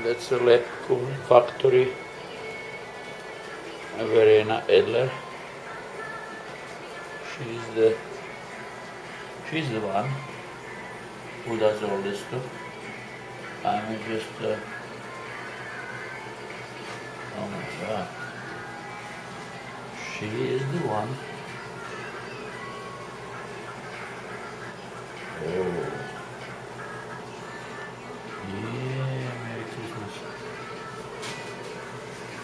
That's the Lebkuchen factory. Verena Edler. She's the she's the one who does all this stuff. I'm just uh, oh my god. She is the one. Oh.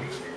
at